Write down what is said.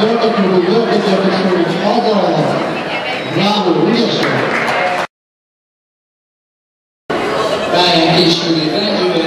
Dörfnur Dörfnur you Bravo Wilson Gayet később egy rendőre,